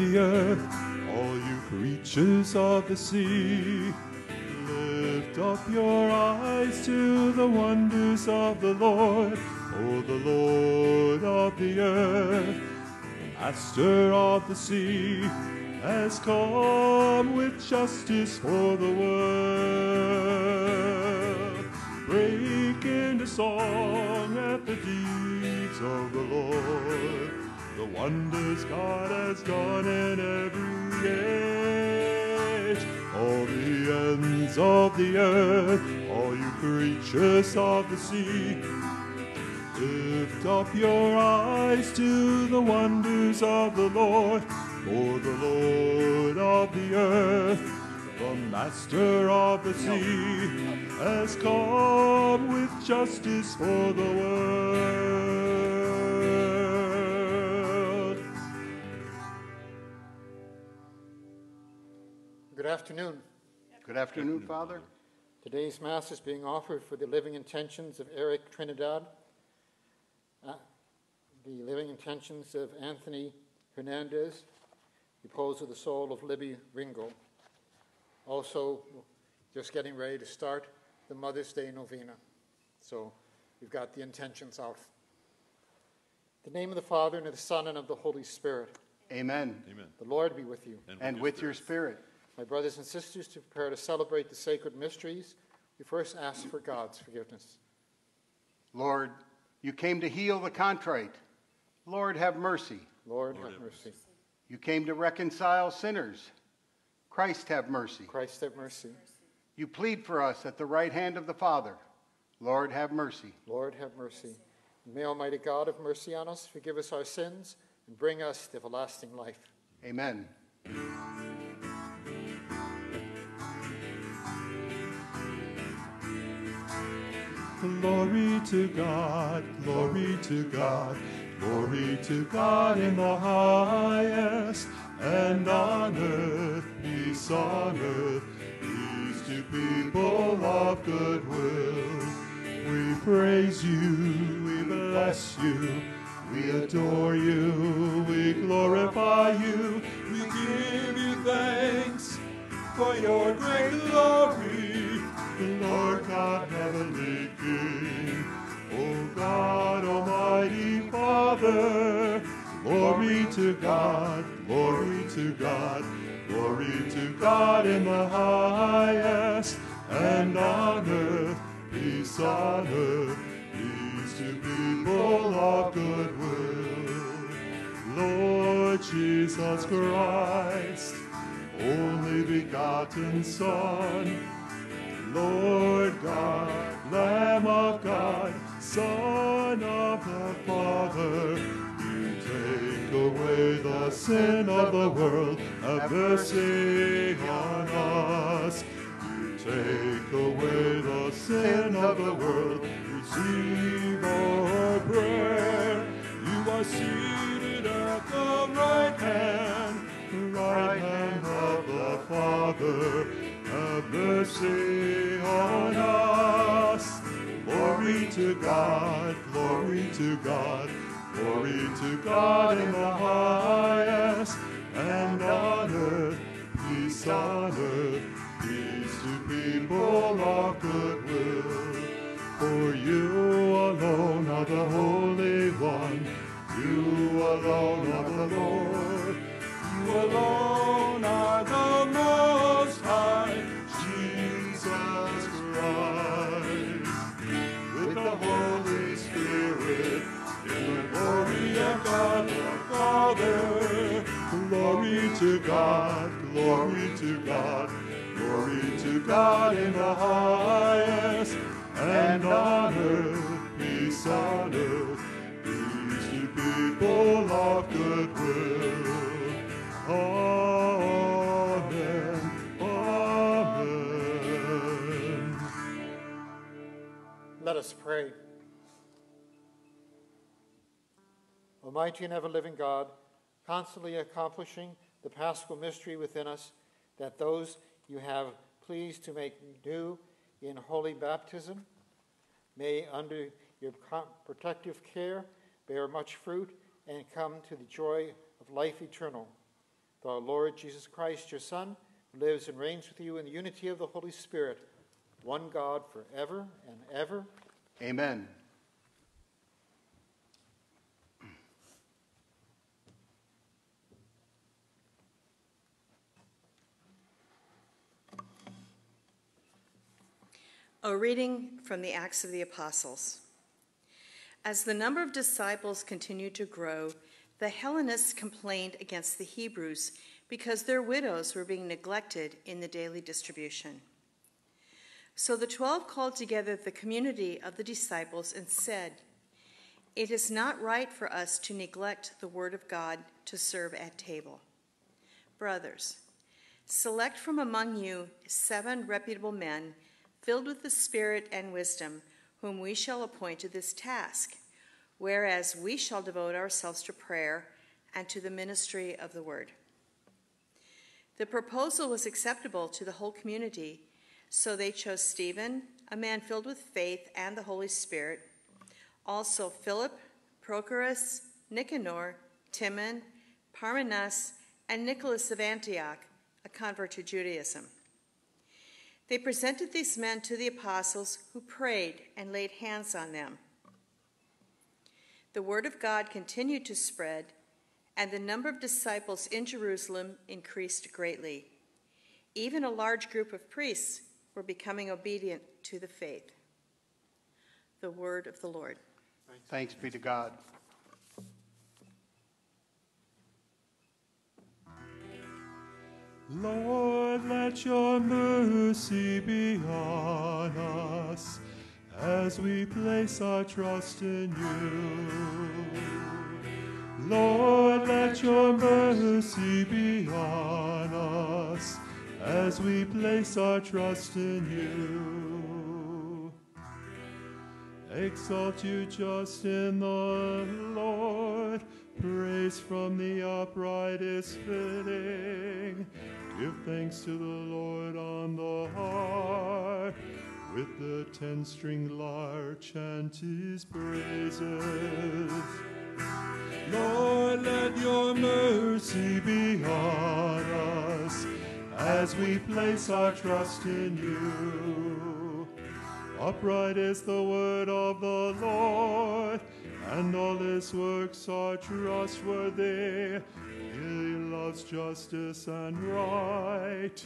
the earth, all you creatures of the sea. Lift up your eyes to the wonders of the Lord, O the Lord of the earth, Master of the sea, has come with justice for the world. Break into song at the deeds of the Lord, the wonders God has done in every age. All the ends of the earth, all you creatures of the sea, Lift up your eyes to the wonders of the Lord, for the Lord of the earth, the Master of the sea, has come with justice for the world. Good afternoon. Good afternoon, Father. Today's Mass is being offered for the living intentions of Eric Trinidad, uh, the living intentions of Anthony Hernandez, repose of the soul of Libby Ringo. Also, just getting ready to start the Mother's Day Novena. So we've got the intentions out. In the name of the Father, and of the Son, and of the Holy Spirit. Amen. Amen. The Lord be with you. And with your spirit. My brothers and sisters, to prepare to celebrate the sacred mysteries, we first ask for God's forgiveness. Lord, you came to heal the contrite. Lord, have mercy. Lord, Lord, have have mercy. You came to reconcile sinners. Christ, have mercy. Christ, have mercy. You plead for us at the right hand of the Father. Lord, have mercy. Lord, have mercy. And may Almighty God have mercy on us, forgive us our sins, and bring us to everlasting life. Amen. Glory to God, glory to God, glory to God in the highest, and on earth peace on earth, peace to people of good will. We praise you, we bless you, we adore you, we glorify you, we give you thanks for your great glory, the Lord God, heavenly O God, Almighty Father, glory to God, glory to God, glory to God in the highest, and on earth, peace on earth, peace to people of good will. Lord Jesus Christ, only begotten Son, Lord God, Lamb of God, Son of the Father, you take away the sin of the world, have mercy on us. You take away the sin of the world, receive our prayer. You are seated at the right hand, the right hand of the Father. Have mercy to God, glory to God, glory to God in the highest, and on earth, peace on earth, peace to people of good will. For you alone are the Holy One, you alone are the Lord, you alone to God, glory to God, glory to God in the highest, and on earth, peace on earth, peace to people of good will. Amen. Amen. Let us pray. Almighty and ever living God, constantly accomplishing the paschal mystery within us, that those you have pleased to make new in holy baptism may, under your protective care, bear much fruit and come to the joy of life eternal the Lord Jesus Christ, your Son, who lives and reigns with you in the unity of the Holy Spirit, one God forever and ever. Amen. A reading from the Acts of the Apostles. As the number of disciples continued to grow, the Hellenists complained against the Hebrews because their widows were being neglected in the daily distribution. So the twelve called together the community of the disciples and said, It is not right for us to neglect the word of God to serve at table. Brothers, select from among you seven reputable men filled with the Spirit and wisdom, whom we shall appoint to this task, whereas we shall devote ourselves to prayer and to the ministry of the word. The proposal was acceptable to the whole community, so they chose Stephen, a man filled with faith and the Holy Spirit, also Philip, Prochorus, Nicanor, Timon, Parmenas, and Nicholas of Antioch, a convert to Judaism. They presented these men to the apostles, who prayed and laid hands on them. The word of God continued to spread, and the number of disciples in Jerusalem increased greatly. Even a large group of priests were becoming obedient to the faith. The word of the Lord. Thanks be to God. Lord, let your mercy be on us as we place our trust in you. Lord, let your mercy be on us as we place our trust in you. Exalt you just in the Lord. Praise from the upright is fitting. Give thanks to the Lord on the harp. With the ten string lyre, chant his praises. Lord, let your mercy be on us as we place our trust in you. Upright is the word of the Lord, and all his works are trustworthy. Loves justice and right.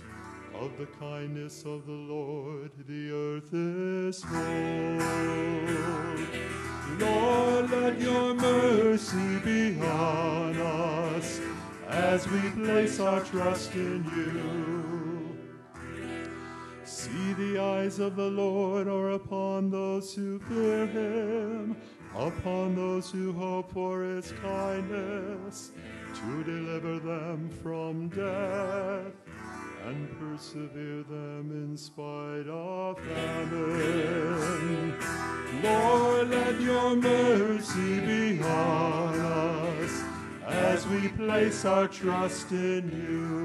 Of the kindness of the Lord, the earth is full. Lord, let your mercy be on us as we place our trust in you. See the eyes of the Lord are upon those who fear him, upon those who hope for his kindness, to deliver them from death and persevere them in spite of famine. Lord, let your mercy be on us as we place our trust in you.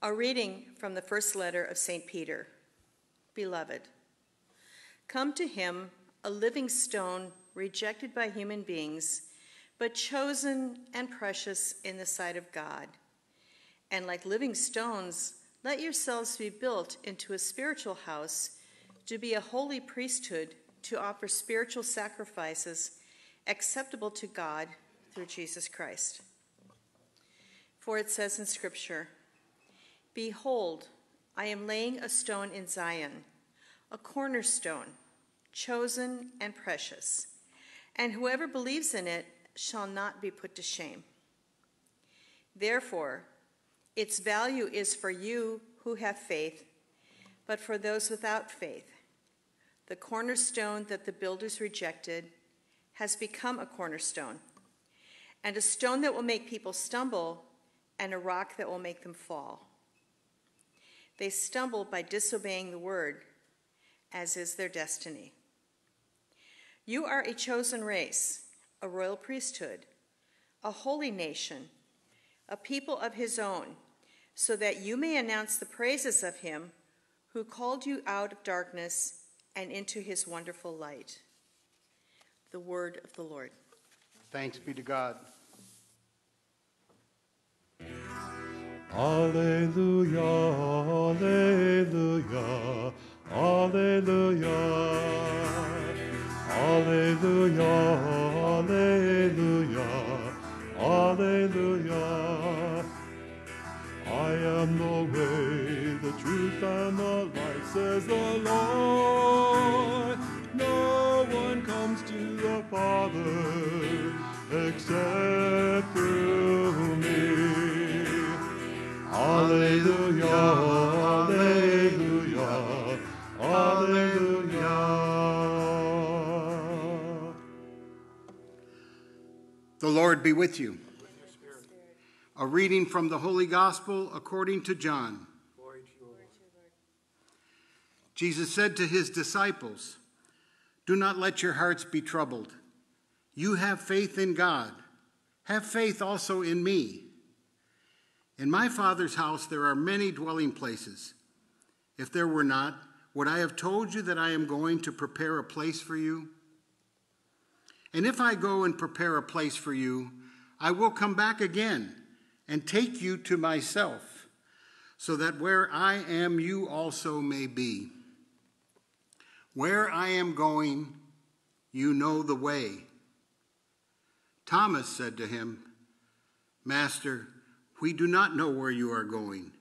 A reading from the first letter of St. Peter. Beloved, come to him, a living stone rejected by human beings, but chosen and precious in the sight of God. And like living stones, let yourselves be built into a spiritual house to be a holy priesthood to offer spiritual sacrifices acceptable to God through Jesus Christ. For it says in Scripture, Behold, I am laying a stone in Zion, a cornerstone, chosen and precious, and whoever believes in it shall not be put to shame. Therefore, its value is for you who have faith, but for those without faith, the cornerstone that the builders rejected has become a cornerstone, and a stone that will make people stumble, and a rock that will make them fall. They stumble by disobeying the word, as is their destiny. You are a chosen race, a royal priesthood, a holy nation, a people of his own, so that you may announce the praises of him who called you out of darkness and into his wonderful light. The word of the Lord. Thanks be to God. Alleluia, Alleluia, Alleluia, Alleluia, Alleluia, Alleluia. I am the way, the truth, and the life, says the Lord. No one comes to the Father except Lord be with you. A reading from the Holy Gospel according to John. Jesus said to his disciples, Do not let your hearts be troubled. You have faith in God. Have faith also in me. In my Father's house there are many dwelling places. If there were not, would I have told you that I am going to prepare a place for you? And if I go and prepare a place for you, I will come back again and take you to myself, so that where I am, you also may be. Where I am going, you know the way. Thomas said to him, Master, we do not know where you are going.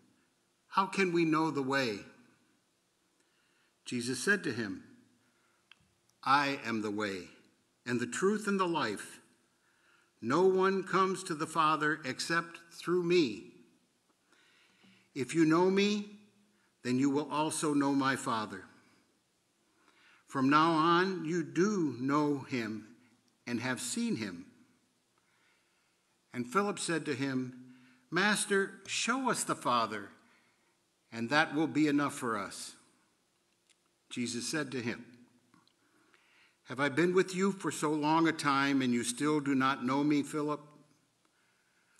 How can we know the way? Jesus said to him, I am the way, and the truth, and the life. No one comes to the Father except through me. If you know me, then you will also know my Father. From now on, you do know him and have seen him. And Philip said to him, Master, show us the Father, and that will be enough for us. Jesus said to him, Have I been with you for so long a time, and you still do not know me, Philip?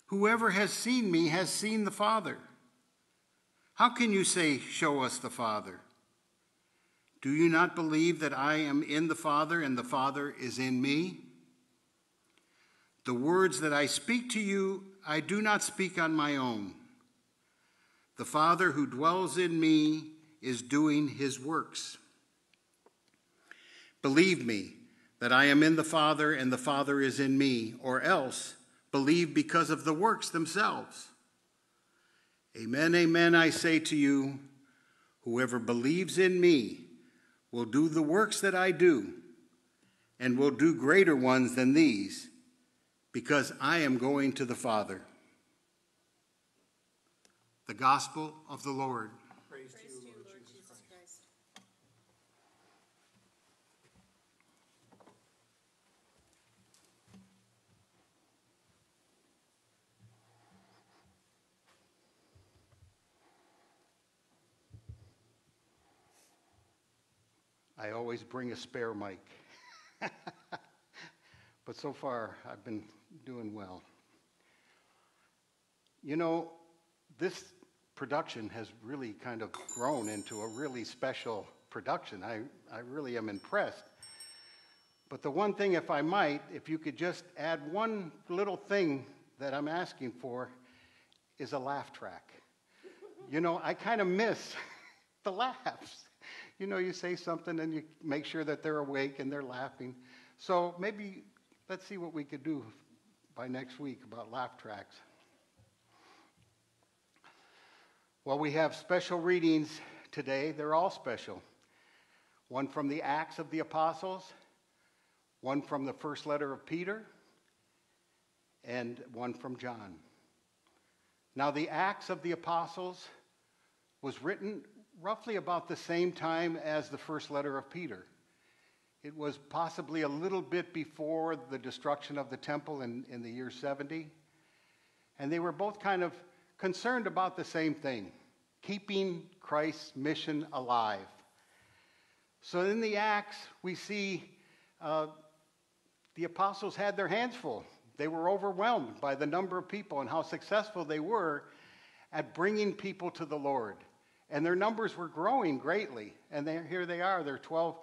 Whoever has seen me has seen the Father. How can you say, Show us the Father? Do you not believe that I am in the Father and the Father is in me? The words that I speak to you, I do not speak on my own. The Father who dwells in me is doing his works. Believe me that I am in the Father and the Father is in me, or else believe because of the works themselves. Amen, amen, I say to you, whoever believes in me will do the works that I do, and will do greater ones than these, because I am going to the Father. The Gospel of the Lord. Praise to you, Lord Jesus Christ. I always bring a spare mic. but so far, I've been doing well. You know, this production has really kind of grown into a really special production. I, I really am impressed. But the one thing, if I might, if you could just add one little thing that I'm asking for, is a laugh track. You know, I kind of miss the laughs. You know, you say something and you make sure that they're awake and they're laughing. So maybe let's see what we could do by next week about laugh tracks. Well, we have special readings today. They're all special. One from the Acts of the Apostles, one from the first letter of Peter, and one from John. Now, the Acts of the Apostles was written roughly about the same time as the first letter of Peter. It was possibly a little bit before the destruction of the temple in, in the year 70. And they were both kind of concerned about the same thing keeping Christ's mission alive. So in the Acts, we see uh, the apostles had their hands full. They were overwhelmed by the number of people and how successful they were at bringing people to the Lord And their numbers were growing greatly. And they, here they are, they're 12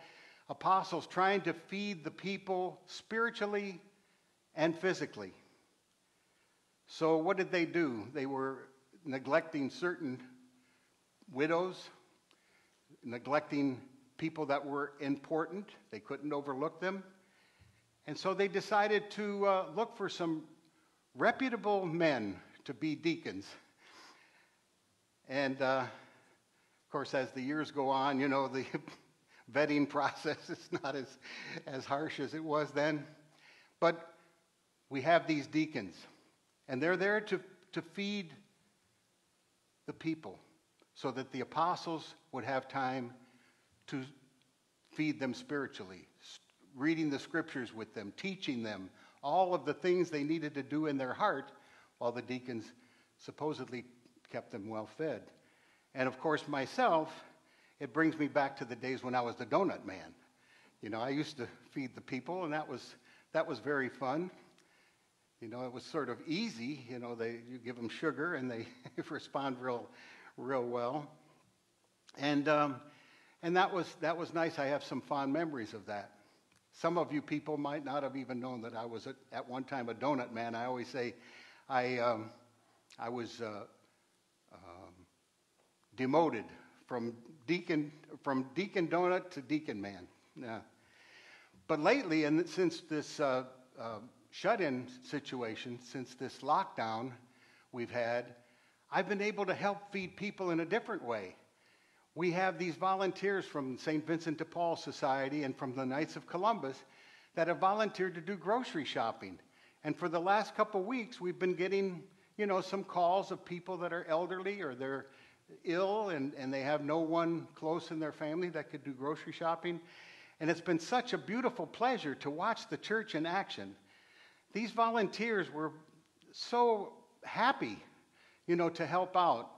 apostles trying to feed the people spiritually and physically. So, what did they do? They were neglecting certain widows, neglecting people that were important. They couldn't overlook them. And so they decided to uh, look for some reputable men to be deacons. And uh, course, as the years go on, you know, the vetting process is not as, as harsh as it was then. But we have these deacons, and they're there to, to feed the people so that the apostles would have time to feed them spiritually, reading the scriptures with them, teaching them all of the things they needed to do in their heart while the deacons supposedly kept them well fed. And of course, myself, it brings me back to the days when I was the donut man. You know, I used to feed the people, and that was, that was very fun. You know, it was sort of easy. You know, they, you give them sugar and they respond real, real well. And, um, and that, was, that was nice. I have some fond memories of that. Some of you people might not have even known that I was at, at one time a donut man. I always say I, um, I was uh, demoted from deacon, from deacon donut to deacon man. Yeah. But lately, and since this uh, uh, shut in situation, since this lockdown we've had, I've been able to help feed people in a different way we have these volunteers from St. Vincent de Paul Society and from the Knights of Columbus that have volunteered to do grocery shopping. And for the last couple weeks, we've been getting, you know, some calls of people that are elderly or they're ill and, and they have no one close in their family that could do grocery shopping. And it's been such a beautiful pleasure to watch the church in action. These volunteers were so happy, you know, to help out.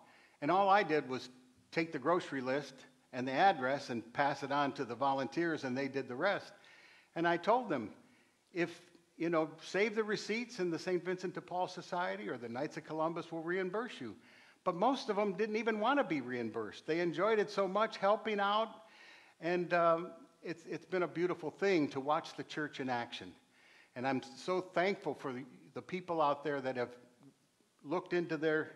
And all I did was take the grocery list and the address and pass it on to the volunteers, and they did the rest. And I told them, if, you know, save the receipts and the St. Vincent de Paul Society or the Knights of Columbus will reimburse you. But most of them didn't even want to be reimbursed. They enjoyed it so much helping out, and um, it's, it's been a beautiful thing to watch the church in action. And I'm so thankful for the, the people out there that have looked into their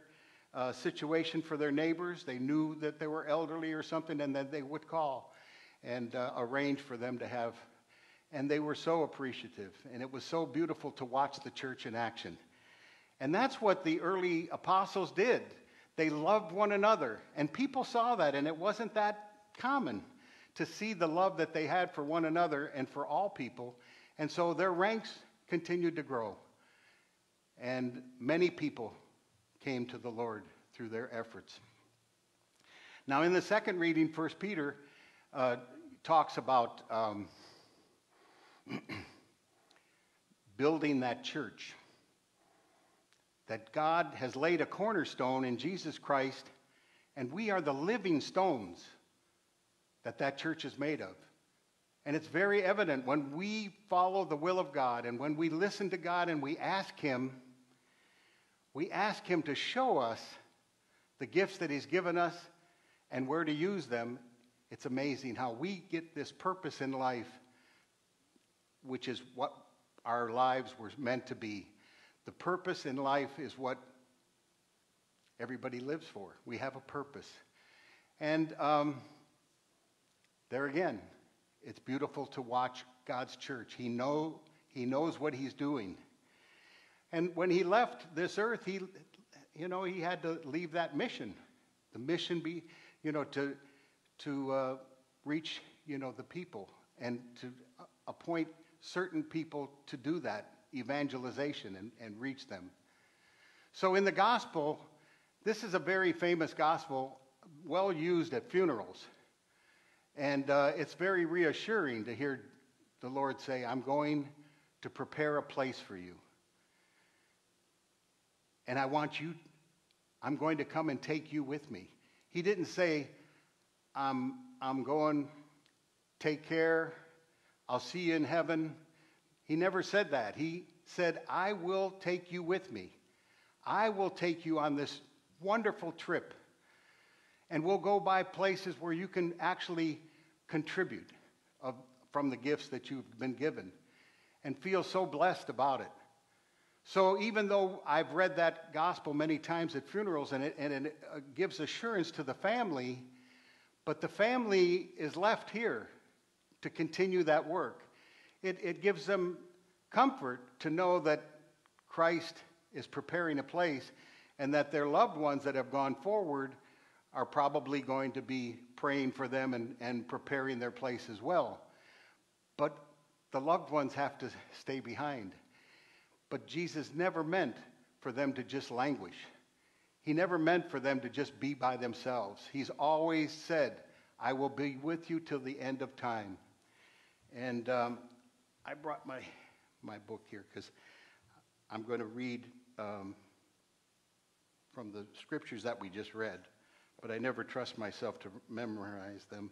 uh, situation for their neighbors. They knew that they were elderly or something, and then they would call and uh, arrange for them to have. And they were so appreciative, and it was so beautiful to watch the church in action. And that's what the early apostles did. They loved one another, and people saw that, and it wasn't that common to see the love that they had for one another and for all people. And so their ranks continued to grow. And many people came to the Lord through their efforts. Now, in the second reading, First Peter uh, talks about um, building that church. That God has laid a cornerstone in Jesus Christ, and we are the living stones that that church is made of. And it's very evident when we follow the will of God and when we listen to God and we ask Him we ask Him to show us the gifts that He's given us and where to use them. It's amazing how we get this purpose in life, which is what our lives were meant to be. The purpose in life is what everybody lives for. We have a purpose. And um, there again, it's beautiful to watch God's church. He, know, he knows what He's doing. And when he left this earth, he, you know, he had to leave that mission. The mission be, you know, to, to uh, reach, you know, the people and to appoint certain people to do that evangelization and, and reach them. So in the gospel, this is a very famous gospel, well used at funerals. And uh, it's very reassuring to hear the Lord say, I'm going to prepare a place for you. And I want you, I'm going to come and take you with me. He didn't say, I'm, I'm going, take care, I'll see you in heaven. He never said that. He said, I will take you with me. I will take you on this wonderful trip. And we'll go by places where you can actually contribute of, from the gifts that you've been given and feel so blessed about it. So even though I've read that gospel many times at funerals and it, and it uh, gives assurance to the family, but the family is left here to continue that work. It, it gives them comfort to know that Christ is preparing a place and that their loved ones that have gone forward are probably going to be praying for them and, and preparing their place as well. But the loved ones have to stay behind. But Jesus never meant for them to just languish. He never meant for them to just be by themselves. He's always said, I will be with you till the end of time. And um, I brought my, my book here because I'm going to read um, from the scriptures that we just read, but I never trust myself to memorize them.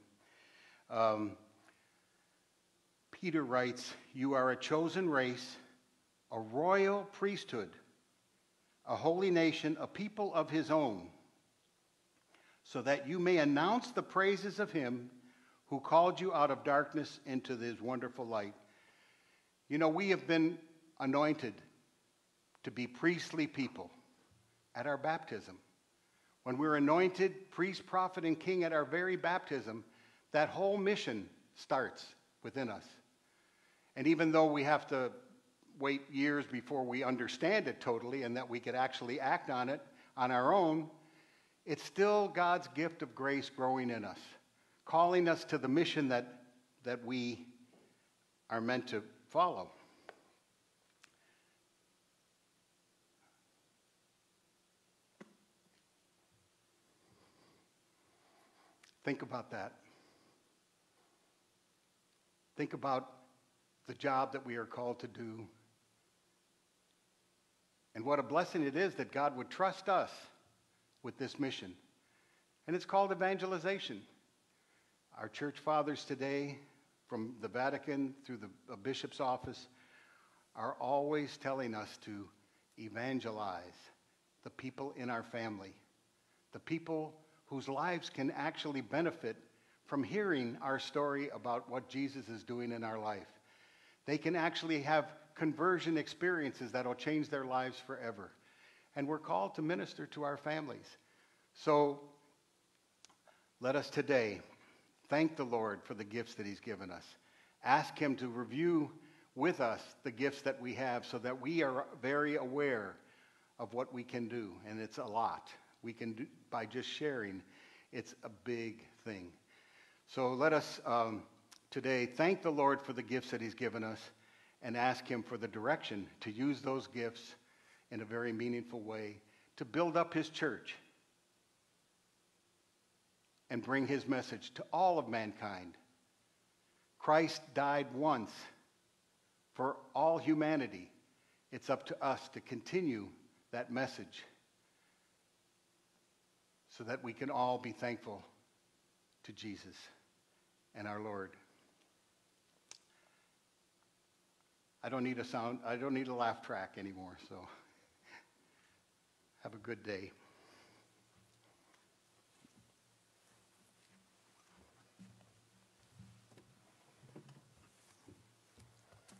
Um, Peter writes, You are a chosen race, a royal priesthood, a holy nation, a people of his own, so that you may announce the praises of him who called you out of darkness into his wonderful light. You know, we have been anointed to be priestly people at our baptism. When we're anointed priest, prophet, and king at our very baptism, that whole mission starts within us. And even though we have to wait years before we understand it totally and that we could actually act on it on our own, it's still God's gift of grace growing in us, calling us to the mission that, that we are meant to follow. Think about that. Think about the job that we are called to do. And what a blessing it is that God would trust us with this mission. And it's called evangelization. Our church fathers today, from the Vatican through the bishop's office, are always telling us to evangelize the people in our family, the people whose lives can actually benefit from hearing our story about what Jesus is doing in our life. They can actually have conversion experiences that will change their lives forever. And we're called to minister to our families. So let us today thank the Lord for the gifts that He's given us. Ask Him to review with us the gifts that we have so that we are very aware of what we can do. And it's a lot we can do by just sharing, it's a big thing. So let us um, today thank the Lord for the gifts that He's given us and ask Him for the direction to use those gifts in a very meaningful way to build up His church and bring His message to all of mankind. Christ died once for all humanity. It's up to us to continue that message so that we can all be thankful to Jesus and our Lord. I don't need a sound, I don't need a laugh track anymore, so have a good day.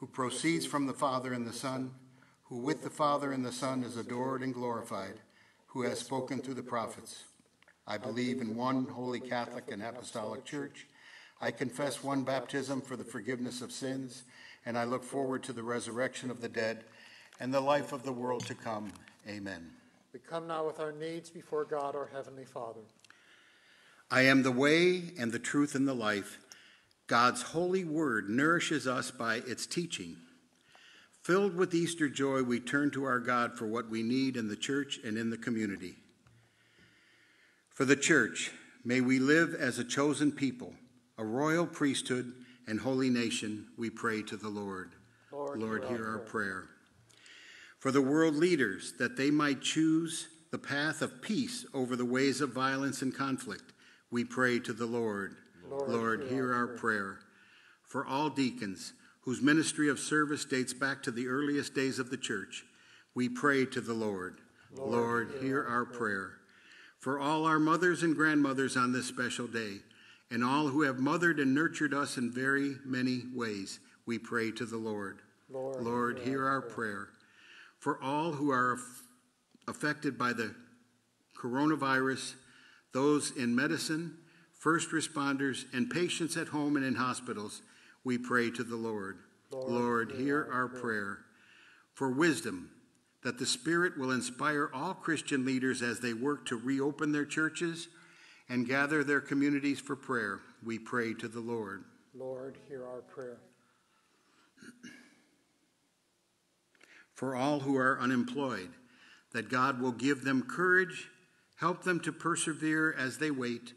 who proceeds from the Father and the Son, who with the Father and the Son is adored and glorified who has spoken through the prophets. I believe in one holy Catholic and Apostolic Church. I confess one baptism for the forgiveness of sins, and I look forward to the resurrection of the dead and the life of the world to come. Amen. We come now with our needs before God, our Heavenly Father. I am the way and the truth and the life. God's holy word nourishes us by its teaching. Filled with Easter joy, we turn to our God for what we need in the church and in the community. For the church, may we live as a chosen people, a royal priesthood and holy nation, we pray to the Lord. Lord, Lord, hear our prayer. For the world leaders, that they might choose the path of peace over the ways of violence and conflict, we pray to the Lord. Lord, Lord, hear our prayer. For all deacons, whose ministry of service dates back to the earliest days of the church, we pray to the Lord. Lord, Lord, hear hear our prayer. For all our mothers and grandmothers on this special day, and all who have mothered and nurtured us in very many ways, we pray to the Lord. Lord, Lord, hear our prayer. For all who are aff- affected by the coronavirus, those in medicine, first responders, and patients at home and in hospitals, we pray to the Lord. Lord, Lord, hear our prayer. For wisdom, that the Spirit will inspire all Christian leaders as they work to reopen their churches and gather their communities for prayer, we pray to the Lord. Lord, hear our prayer. for all who are unemployed, that God will give them courage, help them to persevere as they wait,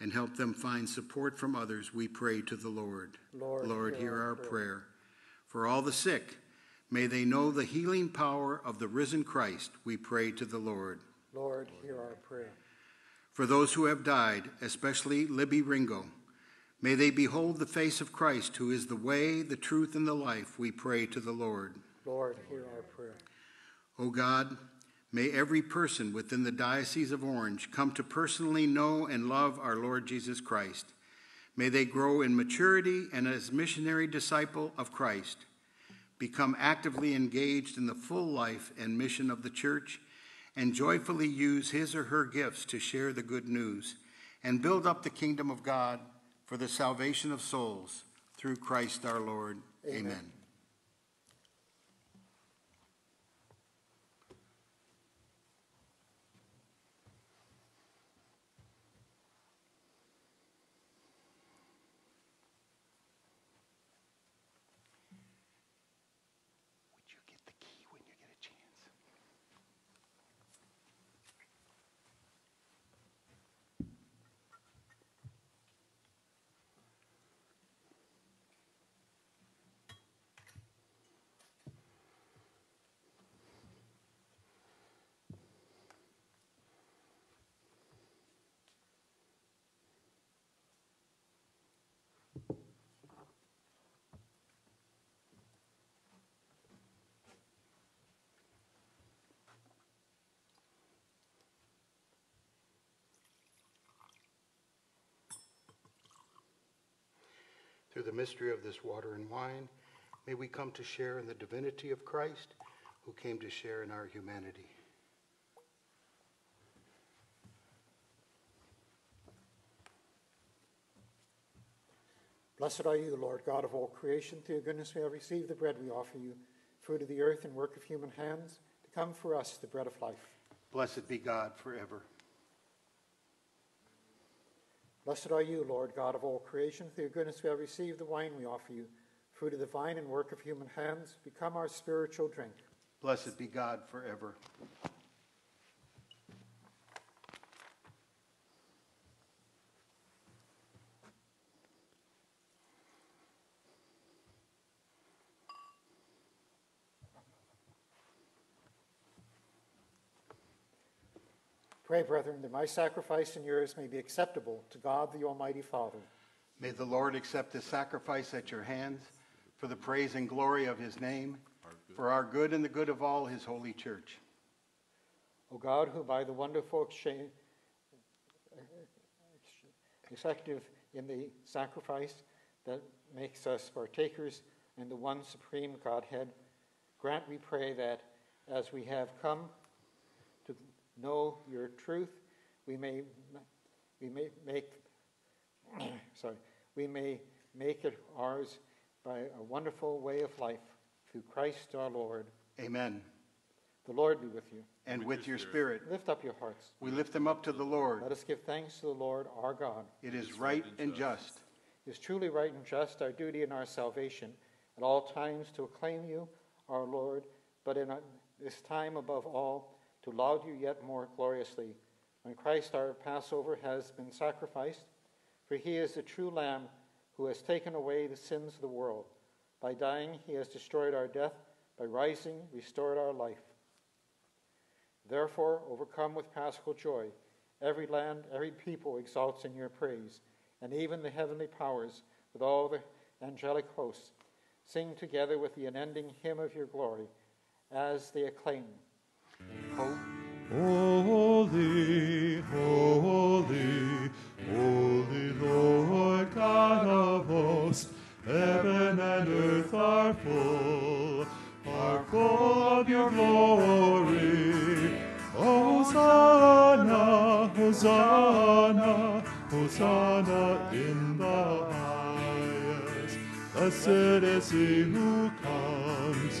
and help them find support from others, we pray to the Lord. Lord, hear our prayer. For all the sick, may they know the healing power of the risen Christ, we pray to the Lord. Lord, hear our prayer. For those who have died, especially Libby Ringo, may they behold the face of Christ, who is the way, the truth, and the life, we pray to the Lord. Lord, hear our prayer. O God, may every person within the Diocese of Orange come to personally know and love our Lord Jesus Christ. May they grow in maturity and as missionary disciple of Christ, become actively engaged in the full life and mission of the church, and joyfully use his or her gifts to share the good news and build up the kingdom of God for the salvation of souls through Christ our Lord. Amen. Amen. Through the mystery of this water and wine, may we come to share in the divinity of Christ, who came to share in our humanity. Blessed are you, the Lord God of all creation. Through your goodness we have received the bread we offer you, fruit of the earth and work of human hands, to come for us the bread of life. Blessed be God forever. Blessed are you, Lord God of all creation. Through your goodness we have received the wine we offer you, fruit of the vine and work of human hands, become our spiritual drink. Blessed be God forever. Pray, brethren, that my sacrifice and yours may be acceptable to God the Almighty Father. May the Lord accept this sacrifice at your hands for the praise and glory of his name, for our good and the good of all his holy church. O God, who by the wonderful exchange, effective in the sacrifice that makes us partakers in the one supreme Godhead, grant, we pray, that as we have come know your truth, we may, we may make, sorry, we may make it ours by a wonderful way of life through Christ our Lord. Amen. The Lord be with you. And with your spirit, Lift up your hearts. we lift them up to the Lord. Let us give thanks to the Lord our God. It is right and just. It is truly right and just, our duty and our salvation, at all times to acclaim you, our Lord, but in this time above all, to laud you yet more gloriously, when Christ our Passover has been sacrificed, for he is the true Lamb who has taken away the sins of the world. By dying, he has destroyed our death, by rising, restored our life. Therefore, overcome with paschal joy, every land, every people exalts in your praise, and even the heavenly powers, with all the angelic hosts, sing together with the unending hymn of your glory as they acclaim. Holy, holy, holy Lord God of hosts, heaven and earth are full, are full of your glory. Hosanna, Hosanna, Hosanna in the highest. Blessed is he who comes,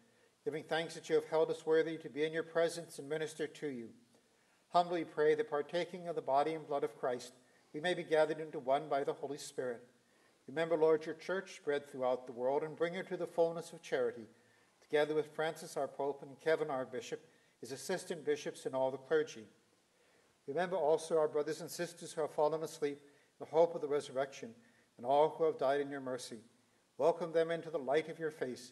giving thanks that you have held us worthy to be in your presence and minister to you. Humbly pray that partaking of the body and blood of Christ, we may be gathered into one by the Holy Spirit. Remember, Lord, your church spread throughout the world and bring her to the fullness of charity, together with Francis, our Pope, and Kevin, our Bishop, his assistant bishops, and all the clergy. Remember also our brothers and sisters who have fallen asleep in the hope of the resurrection, and all who have died in your mercy. Welcome them into the light of your face.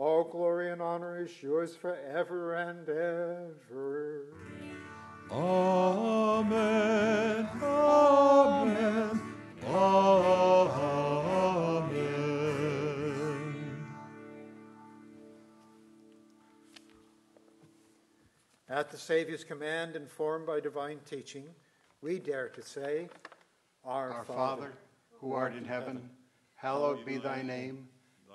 all glory and honor is yours forever and ever. Amen. Amen. Amen. At the Savior's command, informed by divine teaching, we dare to say, Our, Our Father, who art in heaven, hallowed be thy name.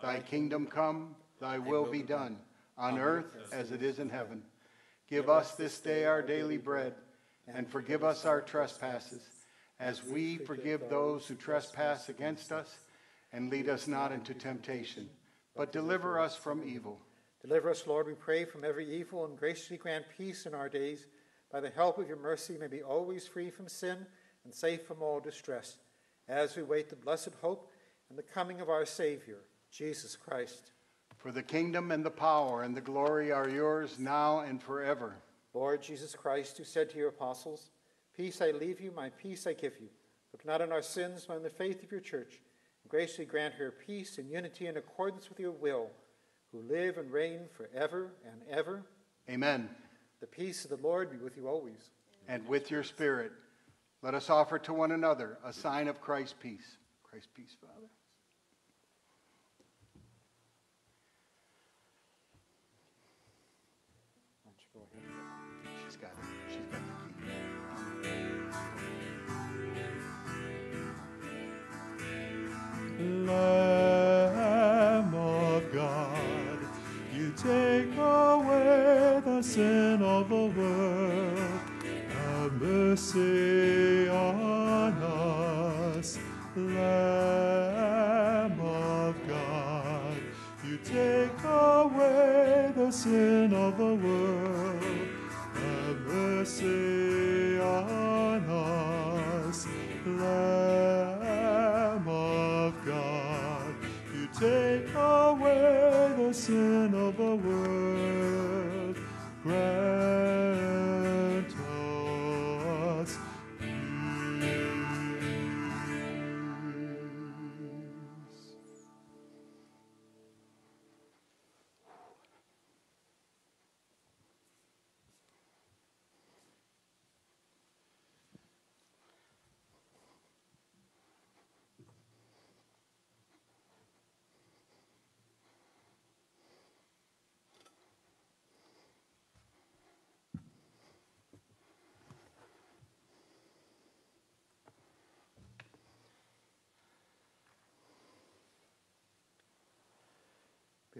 Thy kingdom come, thy will be done, on earth as it is in heaven. Give us this day our daily bread, and forgive us our trespasses, as we forgive those who trespass against us, and lead us not into temptation, but deliver us from evil. Deliver us, Lord, we pray, from every evil, and graciously grant peace in our days. By the help of your mercy, may be always free from sin and safe from all distress, as we wait the blessed hope and the coming of our Savior, Jesus Christ. For the kingdom and the power and the glory are yours now and forever. Lord Jesus Christ, who said to your apostles, Peace I leave you, my peace I give you. Look not on our sins, but on the faith of your church, and graciously grant her peace and unity in accordance with your will, who live and reign forever and ever. Amen. The peace of the Lord be with you always. And with your spirit, let us offer to one another a sign of Christ's peace. Christ's peace, Father. Lamb of God, you take away the sin of the world. Have mercy on us, Lamb of God. You take away the sin of the world. Have mercy on us, Lamb take away the sin of the world. Grant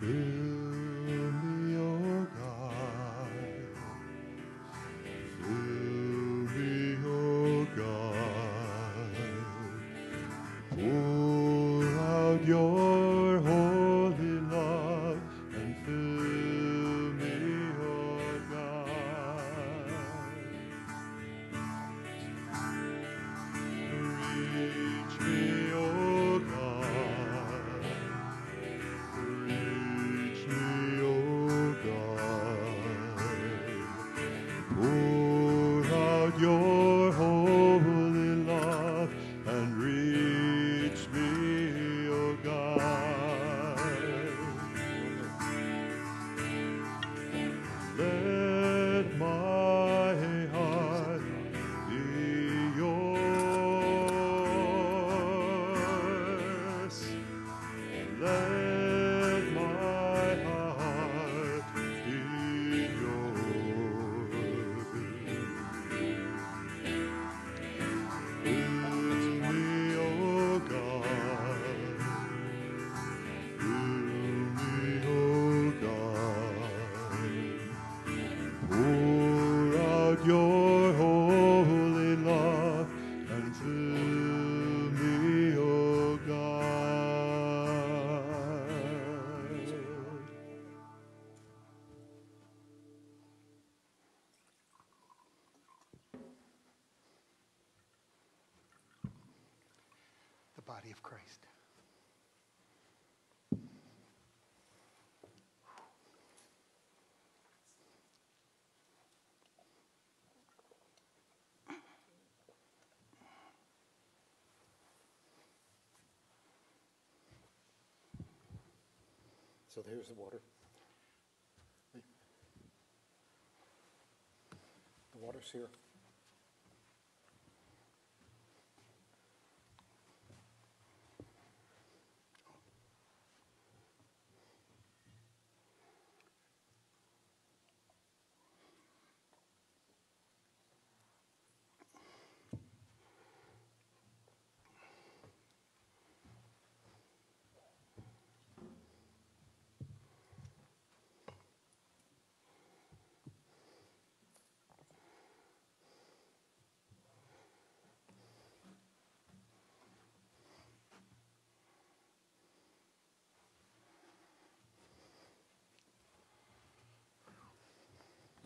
Fill body of Christ. So there's the water. The water's here.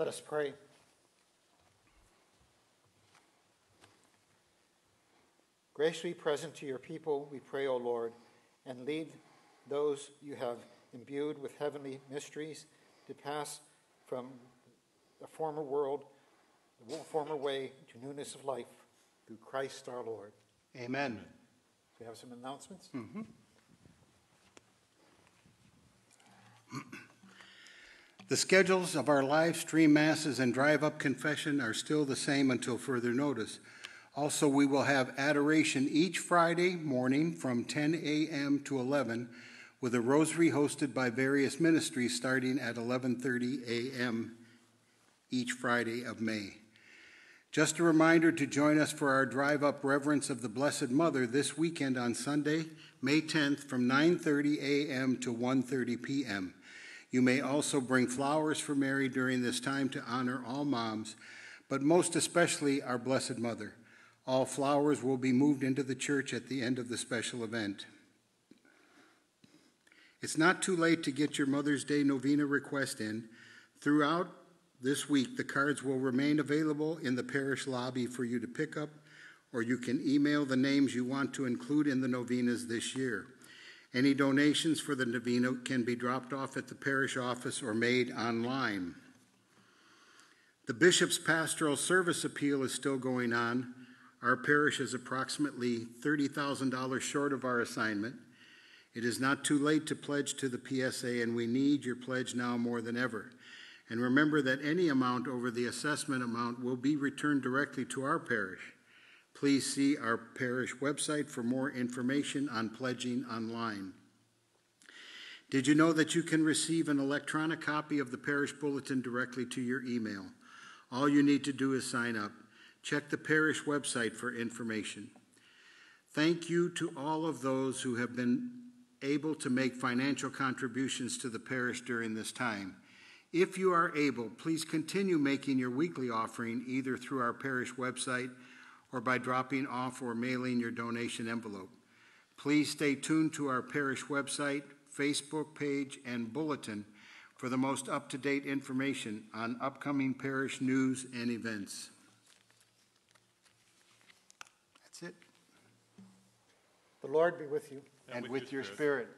Let us pray. Graciously present to your people, we pray, O Lord, and lead those you have imbued with heavenly mysteries to pass from the former world, the former way, to newness of life through Christ our Lord. Amen. We have some announcements. Mm-hmm. The schedules of our live stream masses and drive up confession are still the same until further notice. Also, we will have adoration each Friday morning from 10 a.m. to 11 with a rosary hosted by various ministries starting at 11:30 a.m. each Friday of May. Just a reminder to join us for our drive up reverence of the Blessed Mother this weekend on Sunday, May 10th from 9:30 a.m. to 1:30 p.m. You may also bring flowers for Mary during this time to honor all moms, but most especially our Blessed Mother. All flowers will be moved into the church at the end of the special event. It's not too late to get your Mother's Day novena request in. Throughout this week, the cards will remain available in the parish lobby for you to pick up, or you can email the names you want to include in the novenas this year. Any donations for the novena can be dropped off at the parish office or made online. The bishop's pastoral service appeal is still going on. Our parish is approximately $30,000 short of our assignment. It is not too late to pledge to the PSA, and we need your pledge now more than ever. And remember that any amount over the assessment amount will be returned directly to our parish. Please see our parish website for more information on pledging online. Did you know that you can receive an electronic copy of the parish bulletin directly to your email? All you need to do is sign up. Check the parish website for information. Thank you to all of those who have been able to make financial contributions to the parish during this time. If you are able, please continue making your weekly offering either through our parish website or by dropping off or mailing your donation envelope. Please stay tuned to our parish website, Facebook page, and bulletin for the most up to date information on upcoming parish news and events. That's it. The Lord be with you. And, with, your spirit.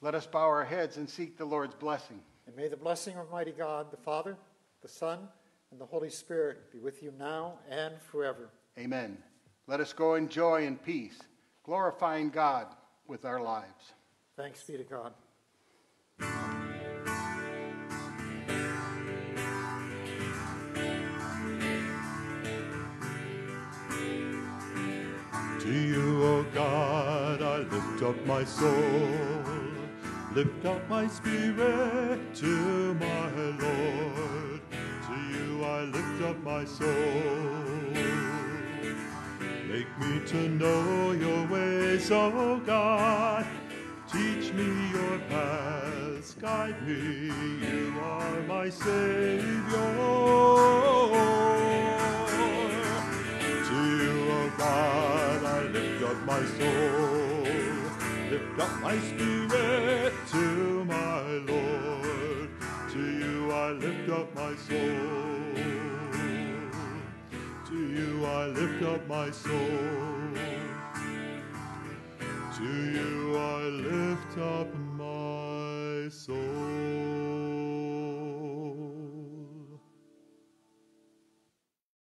Let us bow our heads and seek the Lord's blessing. And may the blessing of Almighty God, the Father, the Son, and the Holy Spirit be with you now and forever. Amen. Let us go in joy and peace, glorifying God with our lives. Thanks be to God. To you, O God, I lift up my soul. Lift up my spirit to my Lord. To you I lift up my soul. Make me to know your ways, O God. Teach me your paths, guide me. You are my Savior. To you, O God, I lift up my soul. Lift up my spirit to lift up my soul. To you I lift up my soul. To you I lift up my soul.